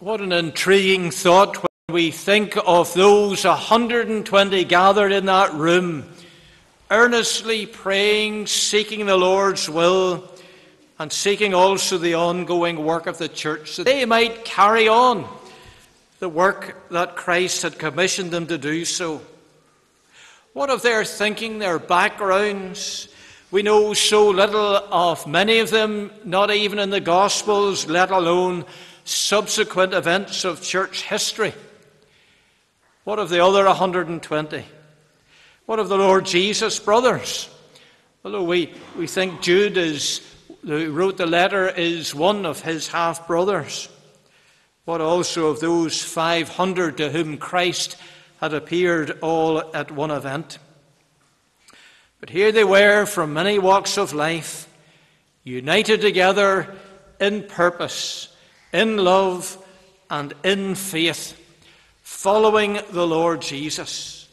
What an intriguing thought when we think of those 120 gathered in that room, earnestly praying, seeking the Lord's will, and seeking also the ongoing work of the church, that they might carry on the work that Christ had commissioned them to do so. What of their thinking, their backgrounds? We know so little of many of them, not even in the Gospels, let alone subsequent events of church history. What of the other 120? What of the Lord Jesus' brothers? Although we, we think Jude is, who wrote the letter is one of his half brothers. What also of those 500 to whom Christ had appeared all at one event? But here they were from many walks of life, united together in purpose in love and in faith, following the Lord Jesus.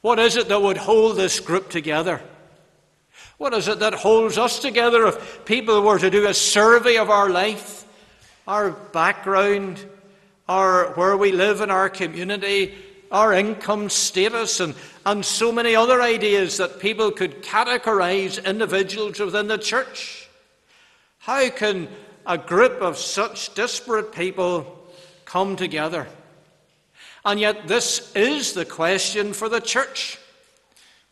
What is it that would hold this group together? What is it that holds us together if people were to do a survey of our life, our background, our where we live in our community, our income status, and, and so many other ideas that people could categorize individuals within the church? How can a group of such disparate people come together. And yet, this is the question for the church.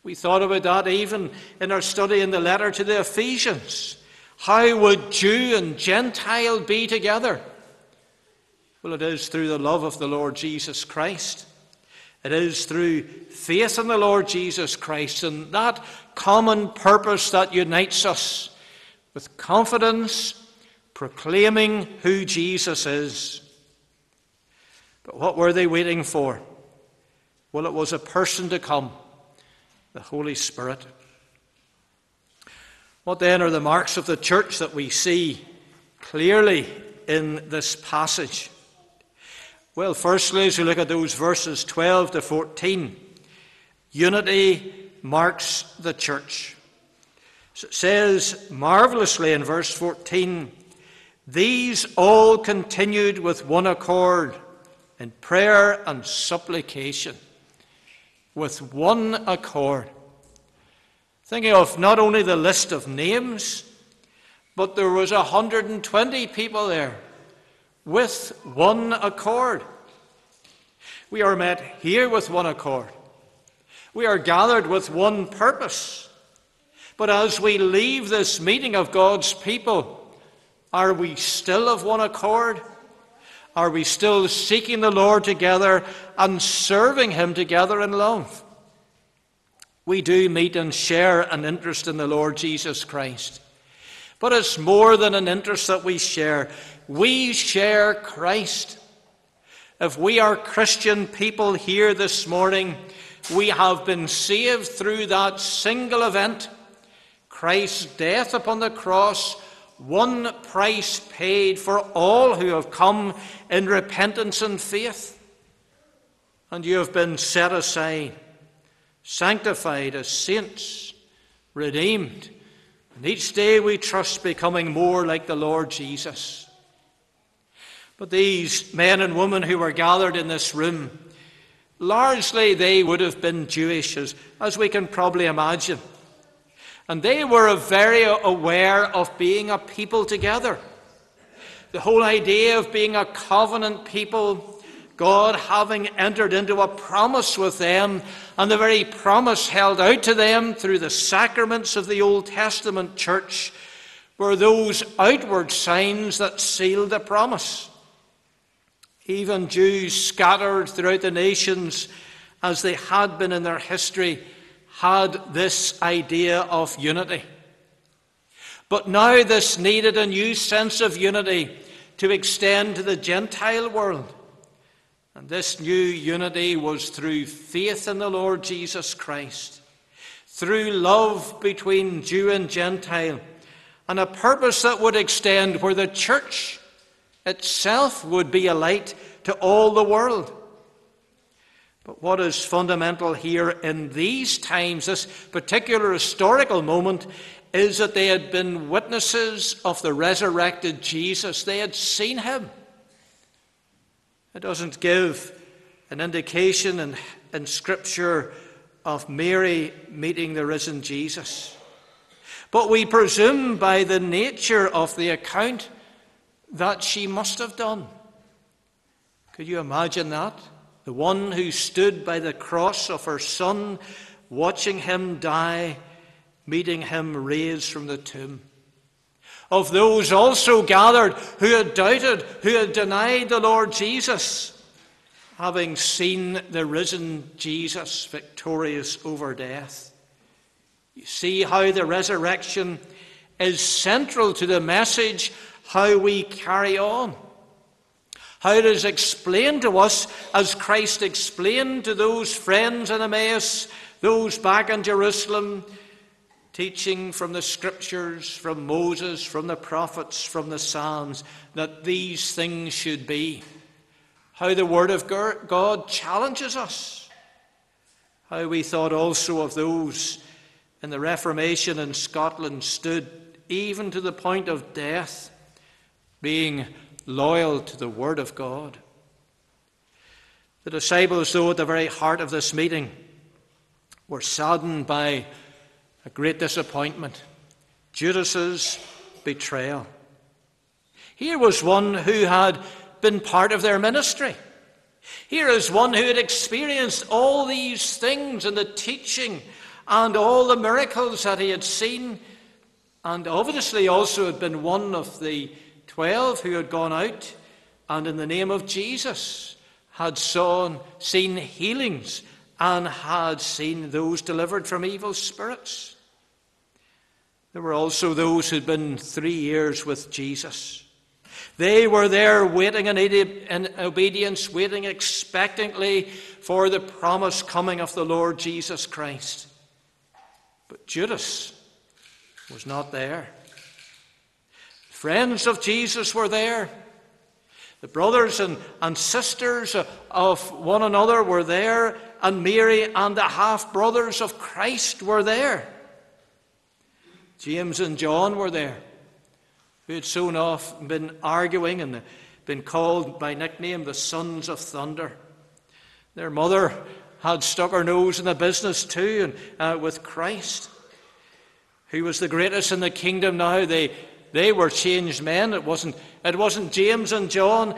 We thought about that even in our study in the letter to the Ephesians. How would Jew and Gentile be together? Well, it is through the love of the Lord Jesus Christ. It is through faith in the Lord Jesus Christ and that common purpose that unites us with confidence proclaiming who Jesus is. But what were they waiting for? Well, it was a person to come, the Holy Spirit. What then are the marks of the church that we see clearly in this passage? Well, firstly, as we look at those verses 12 to 14, unity marks the church. So it says marvelously in verse 14, these all continued with one accord in prayer and supplication. With one accord. Thinking of not only the list of names, but there was 120 people there with one accord. We are met here with one accord. We are gathered with one purpose. But as we leave this meeting of God's people, are we still of one accord? Are we still seeking the Lord together and serving Him together in love? We do meet and share an interest in the Lord Jesus Christ. But it's more than an interest that we share. We share Christ. If we are Christian people here this morning, we have been saved through that single event Christ's death upon the cross one price paid for all who have come in repentance and faith. And you have been set aside, sanctified as saints, redeemed. And each day we trust becoming more like the Lord Jesus. But these men and women who were gathered in this room, largely they would have been Jewish, as, as we can probably imagine. And they were very aware of being a people together. The whole idea of being a covenant people, God having entered into a promise with them, and the very promise held out to them through the sacraments of the Old Testament church, were those outward signs that sealed the promise. Even Jews scattered throughout the nations, as they had been in their history, had this idea of unity. But now this needed a new sense of unity to extend to the Gentile world. And this new unity was through faith in the Lord Jesus Christ, through love between Jew and Gentile, and a purpose that would extend where the church itself would be a light to all the world. But what is fundamental here in these times, this particular historical moment, is that they had been witnesses of the resurrected Jesus. They had seen him. It doesn't give an indication in, in Scripture of Mary meeting the risen Jesus. But we presume by the nature of the account that she must have done. Could you imagine that? The one who stood by the cross of her son, watching him die, meeting him raised from the tomb. Of those also gathered who had doubted, who had denied the Lord Jesus, having seen the risen Jesus victorious over death. You see how the resurrection is central to the message how we carry on. How it is explained to us as Christ explained to those friends in Emmaus, those back in Jerusalem, teaching from the scriptures, from Moses, from the prophets, from the Psalms, that these things should be. How the Word of God challenges us. How we thought also of those in the Reformation in Scotland stood even to the point of death, being loyal to the Word of God. The disciples, though, at the very heart of this meeting, were saddened by a great disappointment Judas's betrayal. Here was one who had been part of their ministry. Here is one who had experienced all these things and the teaching and all the miracles that he had seen, and obviously also had been one of the twelve who had gone out and in the name of Jesus had saw, seen healings and had seen those delivered from evil spirits. There were also those who'd been three years with Jesus. They were there waiting in obedience, waiting expectantly for the promised coming of the Lord Jesus Christ. But Judas was not there. Friends of Jesus were there. The brothers and, and sisters of one another were there, and Mary and the half brothers of Christ were there. James and John were there, who had so often been arguing and been called by nickname the sons of thunder. Their mother had stuck her nose in the business too, and uh, with Christ, who was the greatest in the kingdom now, they, they were changed men. It wasn't, it wasn't James and John,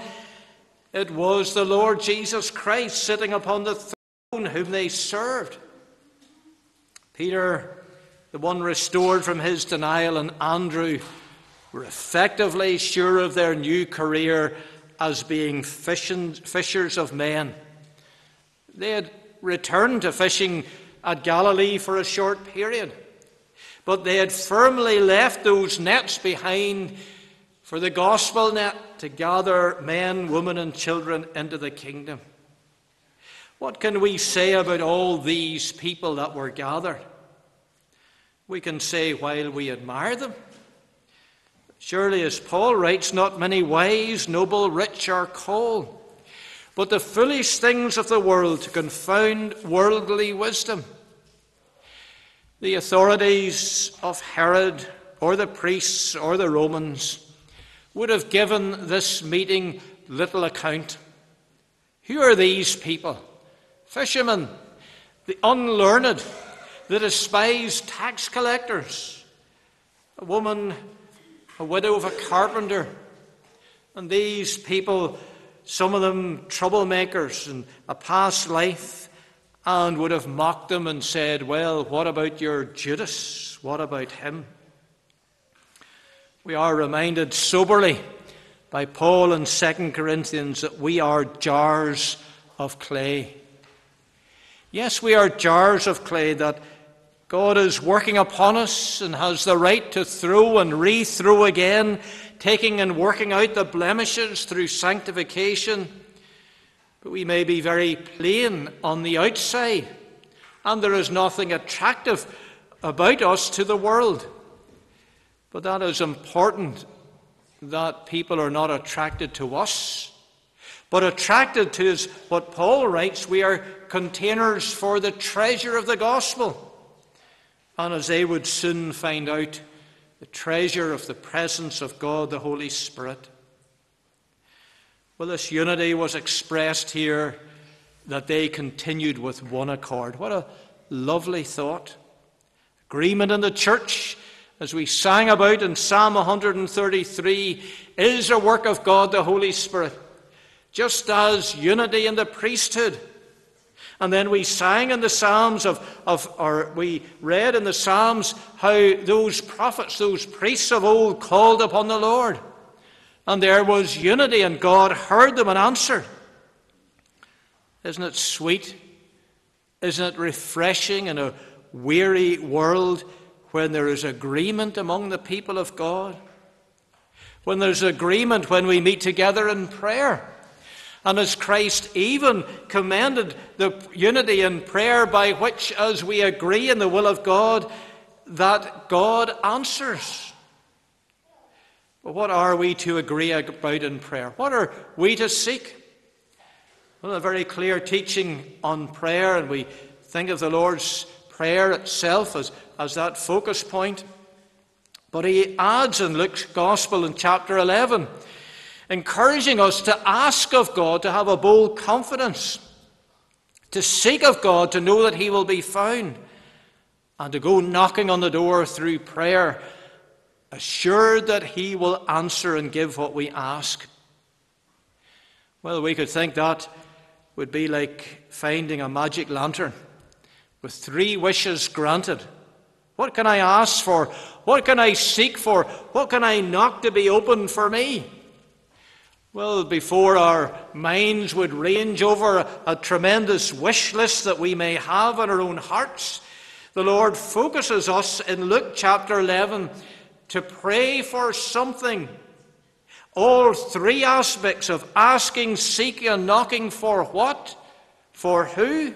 it was the Lord Jesus Christ sitting upon the throne whom they served. Peter the one restored from his denial, and Andrew were effectively sure of their new career as being fishers of men. They had returned to fishing at Galilee for a short period, but they had firmly left those nets behind for the gospel net to gather men, women, and children into the kingdom. What can we say about all these people that were gathered? We can say while we admire them. Surely, as Paul writes, not many wise, noble, rich are called, but the foolish things of the world to confound worldly wisdom. The authorities of Herod, or the priests, or the Romans would have given this meeting little account. Who are these people? Fishermen, the unlearned, the despised tax collectors, a woman, a widow of a carpenter. And these people, some of them troublemakers in a past life, and would have mocked them and said, Well, what about your Judas? What about him? We are reminded soberly by Paul in 2 Corinthians that we are jars of clay. Yes, we are jars of clay that God is working upon us and has the right to throw and re throw again, taking and working out the blemishes through sanctification. But we may be very plain on the outside, and there is nothing attractive about us to the world. But that is important that people are not attracted to us, but attracted to is what Paul writes we are containers for the treasure of the gospel and as they would soon find out, the treasure of the presence of God the Holy Spirit. Well, this unity was expressed here that they continued with one accord. What a lovely thought. Agreement in the church, as we sang about in Psalm 133, is a work of God the Holy Spirit, just as unity in the priesthood. And then we sang in the Psalms of, of or we read in the Psalms how those prophets, those priests of old called upon the Lord. And there was unity, and God heard them and answered. Isn't it sweet? Isn't it refreshing in a weary world when there is agreement among the people of God? When there's agreement when we meet together in prayer. And as Christ even commended the unity in prayer by which, as we agree in the will of God, that God answers. But what are we to agree about in prayer? What are we to seek? Well, a very clear teaching on prayer, and we think of the Lord's Prayer itself as, as that focus point. But he adds in Luke's Gospel in chapter 11, encouraging us to ask of God, to have a bold confidence, to seek of God, to know that he will be found, and to go knocking on the door through prayer, assured that he will answer and give what we ask. Well, we could think that would be like finding a magic lantern with three wishes granted. What can I ask for? What can I seek for? What can I knock to be opened for me? Well, before our minds would range over a, a, tremendous wish list that we may have in our own hearts, the Lord focuses us in Luke chapter 11 to pray for something all three aspects of asking, seeking, and knocking for what? For who?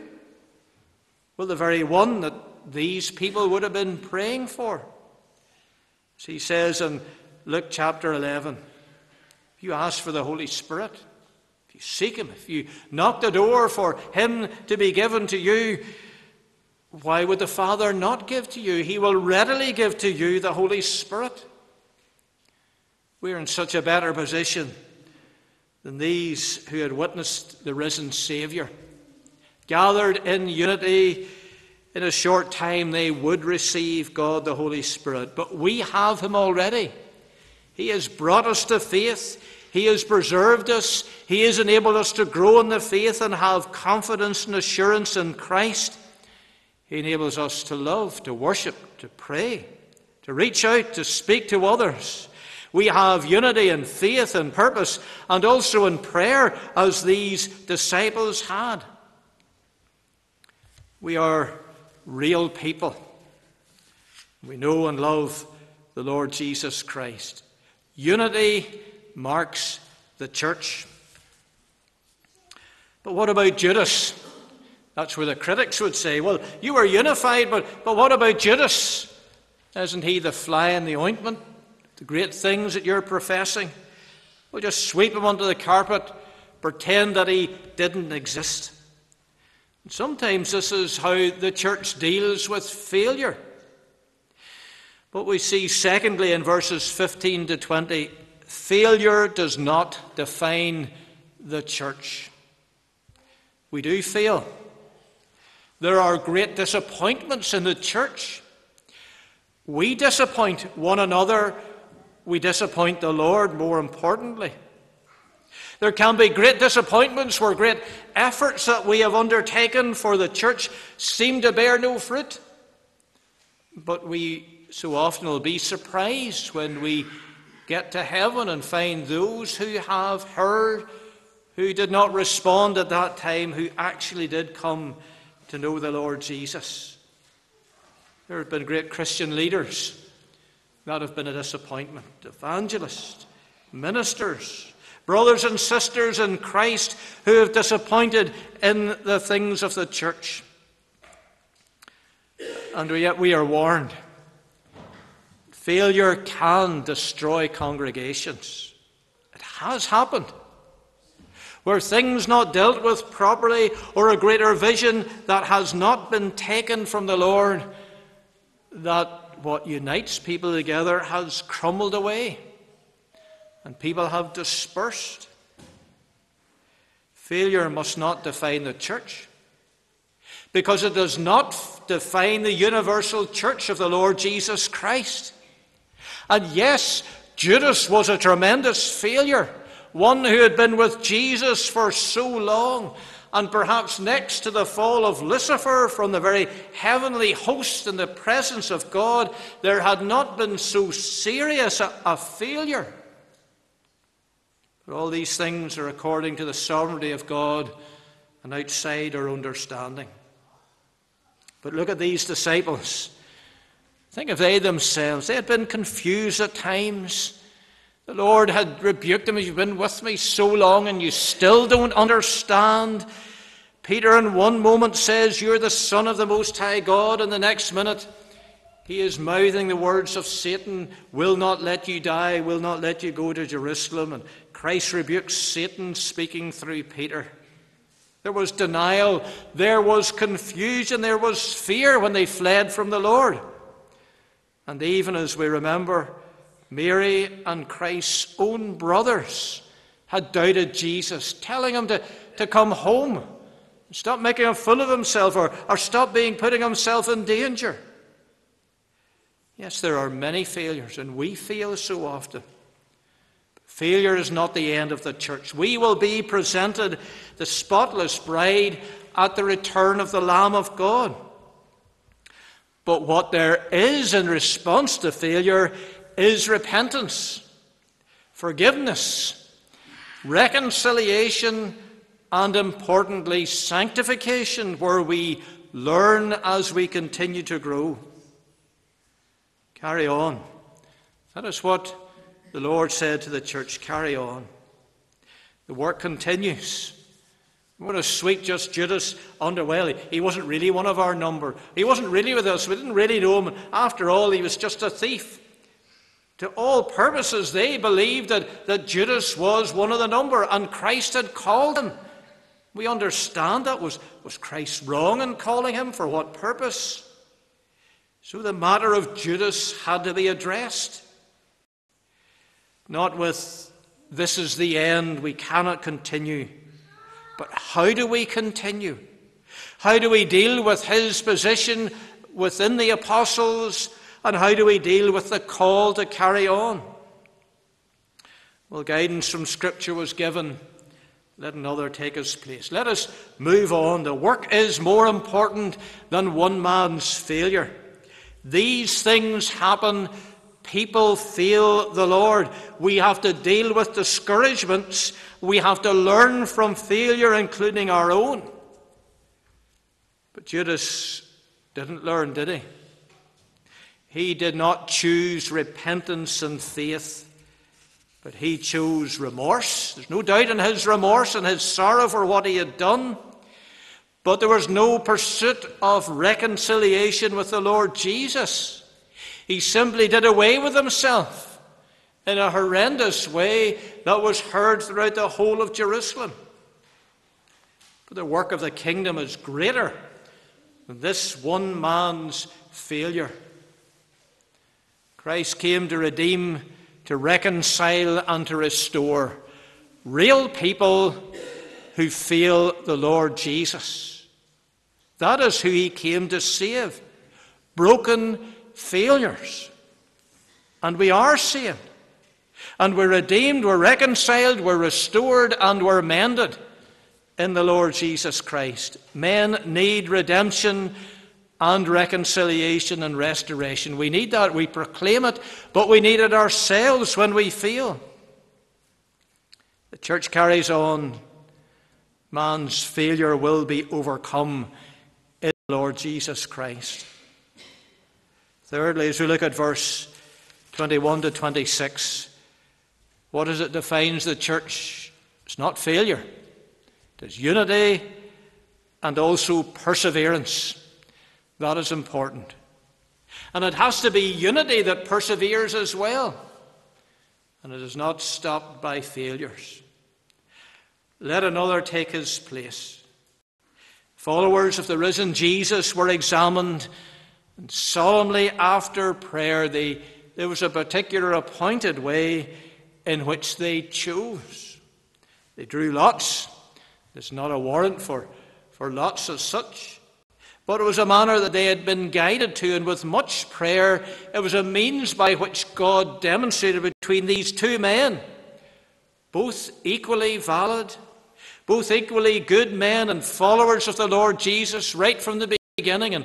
Well, the very one that these people would have been praying for. As he says in Luke chapter 11, if you ask for the Holy Spirit, if you seek Him, if you knock the door for Him to be given to you, why would the Father not give to you? He will readily give to you the Holy Spirit. We're in such a better position than these who had witnessed the risen Saviour. Gathered in unity, in a short time they would receive God the Holy Spirit. But we have Him already. He has brought us to faith. He has preserved us. He has enabled us to grow in the faith and have confidence and assurance in Christ. He enables us to love, to worship, to pray, to reach out, to speak to others. We have unity in faith and purpose and also in prayer as these disciples had. We are real people. We know and love the Lord Jesus Christ. Unity marks the church. But what about Judas? That's where the critics would say, well, you were unified, but, but what about Judas? Isn't he the fly in the ointment? the great things that you're professing. We'll just sweep him under the carpet, pretend that he didn't exist. And sometimes this is how the church deals with failure. But we see, secondly, in verses 15 to 20, failure does not define the church. We do fail. There are great disappointments in the church. We disappoint one another we disappoint the Lord, more importantly. There can be great disappointments where great efforts that we have undertaken for the church seem to bear no fruit. But we so often will be surprised when we get to heaven and find those who have heard, who did not respond at that time, who actually did come to know the Lord Jesus. There have been great Christian leaders that have been a disappointment. Evangelists, ministers, brothers and sisters in Christ who have disappointed in the things of the church. And yet we are warned failure can destroy congregations. It has happened. Where things not dealt with properly, or a greater vision that has not been taken from the Lord, that what unites people together has crumbled away and people have dispersed. Failure must not define the church because it does not define the universal church of the Lord Jesus Christ. And yes, Judas was a tremendous failure, one who had been with Jesus for so long, and perhaps next to the fall of Lucifer from the very heavenly host in the presence of God, there had not been so serious a, a failure. But all these things are according to the sovereignty of God and outside our understanding. But look at these disciples. Think of they themselves, they had been confused at times. The Lord had rebuked them. You've been with me so long and you still don't understand. Peter, in one moment, says, You're the Son of the Most High God, and the next minute, he is mouthing the words of Satan, Will not let you die, will not let you go to Jerusalem. And Christ rebukes Satan, speaking through Peter. There was denial, there was confusion, there was fear when they fled from the Lord. And even as we remember, Mary and Christ's own brothers had doubted Jesus, telling him to, to come home, stop making a fool of himself, or, or stop being putting himself in danger. Yes, there are many failures, and we fail so often. Failure is not the end of the church. We will be presented the spotless bride at the return of the Lamb of God. But what there is in response to failure is repentance, forgiveness, reconciliation, and importantly, sanctification, where we learn as we continue to grow. Carry on. That is what the Lord said to the church, Carry on. The work continues. What a sweet just Judas Underwell. He wasn't really one of our number. He wasn't really with us. We didn't really know him. After all, he was just a thief. To all purposes, they believed that, that Judas was one of the number, and Christ had called him. We understand that. Was, was Christ wrong in calling him? For what purpose? So the matter of Judas had to be addressed. Not with, this is the end, we cannot continue. But how do we continue? How do we deal with his position within the apostles? And how do we deal with the call to carry on? Well, guidance from Scripture was given. Let another take his place. Let us move on. The work is more important than one man's failure. These things happen People fail the Lord. We have to deal with discouragements. We have to learn from failure, including our own. But Judas didn't learn, did he? He did not choose repentance and faith, but he chose remorse. There's no doubt in his remorse and his sorrow for what he had done. But there was no pursuit of reconciliation with the Lord Jesus. He simply did away with himself in a horrendous way that was heard throughout the whole of Jerusalem. But the work of the kingdom is greater than this one man's failure. Christ came to redeem, to reconcile, and to restore real people who feel the Lord Jesus. That is who he came to save. Broken failures. And we are saved. And we're redeemed, we're reconciled, we're restored, and we're mended in the Lord Jesus Christ. Men need redemption and reconciliation and restoration. We need that. We proclaim it, but we need it ourselves when we fail. The church carries on. Man's failure will be overcome in the Lord Jesus Christ. Thirdly, as we look at verse 21 to 26, what is it defines the church? It's not failure, it is unity and also perseverance. That is important. And it has to be unity that perseveres as well. And it is not stopped by failures. Let another take his place. Followers of the risen Jesus were examined and solemnly after prayer, they, there was a particular appointed way in which they chose. They drew lots. There's not a warrant for, for lots as such. But it was a manner that they had been guided to, and with much prayer, it was a means by which God demonstrated between these two men, both equally valid, both equally good men and followers of the Lord Jesus right from the beginning. And,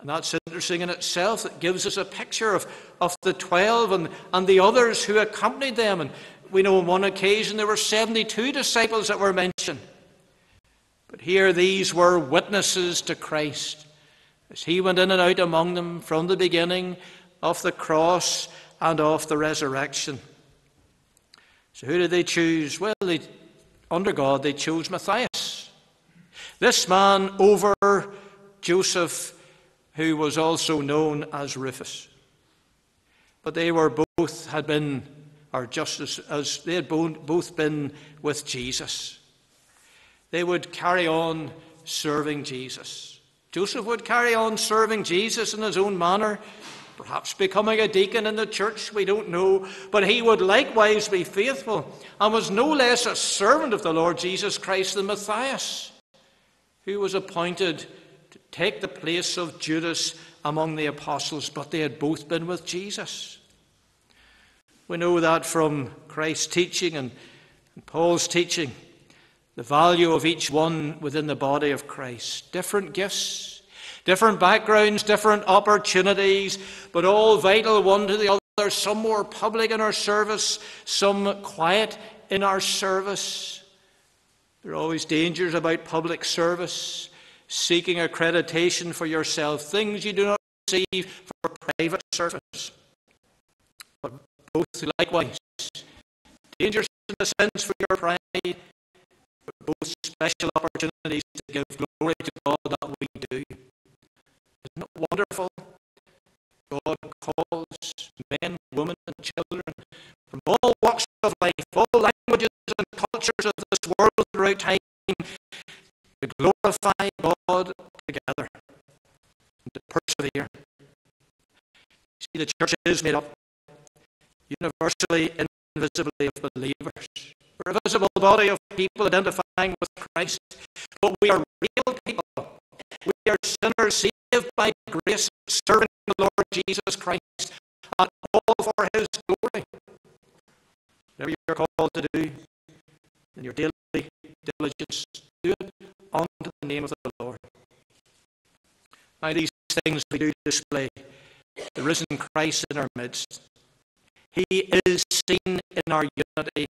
and that's interesting in itself. It gives us a picture of, of the twelve and, and the others who accompanied them. And we know on one occasion there were 72 disciples that were mentioned. But here these were witnesses to Christ as he went in and out among them from the beginning of the cross and of the resurrection. So who did they choose? Well, they, under God, they chose Matthias. This man over Joseph, who was also known as Rufus. But they were both had been, or just as, as they had both been with Jesus they would carry on serving Jesus. Joseph would carry on serving Jesus in his own manner, perhaps becoming a deacon in the church, we don't know, but he would likewise be faithful and was no less a servant of the Lord Jesus Christ than Matthias, who was appointed to take the place of Judas among the apostles, but they had both been with Jesus. We know that from Christ's teaching and Paul's teaching the value of each one within the body of Christ. Different gifts, different backgrounds, different opportunities, but all vital one to the other. Some more public in our service, some quiet in our service. There are always dangers about public service, seeking accreditation for yourself, things you do not receive for private service. But both likewise, dangers in the sense for your pride both special opportunities to give glory to God that we do. Isn't it wonderful? God calls men, women, and children from all walks of life, all languages and cultures of this world throughout time to glorify God together and to persevere. See, the church is made up universally, and invisibly of believers. We're a visible body of people identifying with Christ, but we are real people. We are sinners saved by grace, serving the Lord Jesus Christ, and all for His glory. Whatever you're called to do in your daily diligence, do it unto the name of the Lord. Now, these things we do display the risen Christ in our midst. He is seen in our unity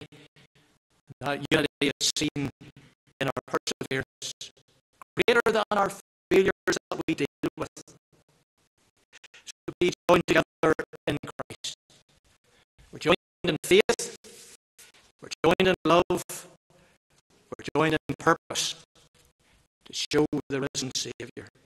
that unity is seen in our perseverance, greater than our failures that we deal with. So we joined together in Christ. We're joined in faith, we're joined in love, we're joined in purpose to show the risen Saviour.